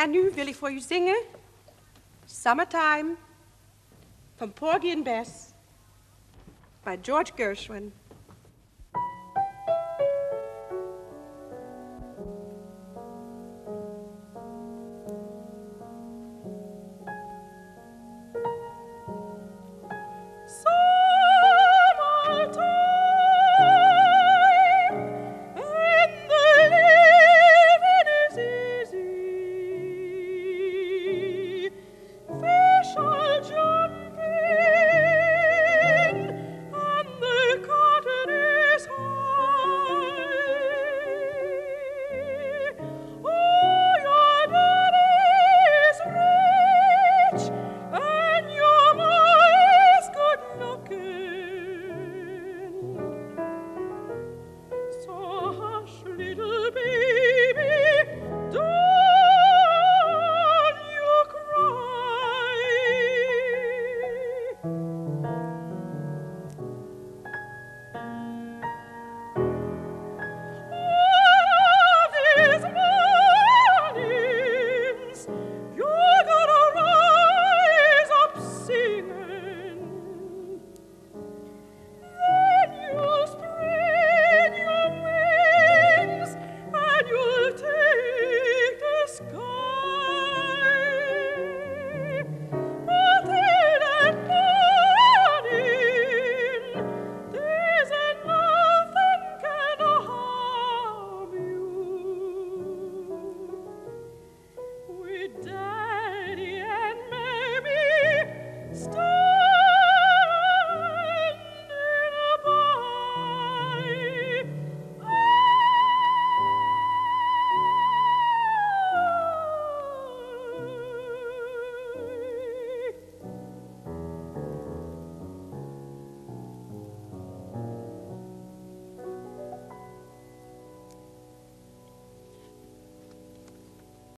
En nu wil ik voor u zingen Summertime van Porgy and Bess by George Gershwin.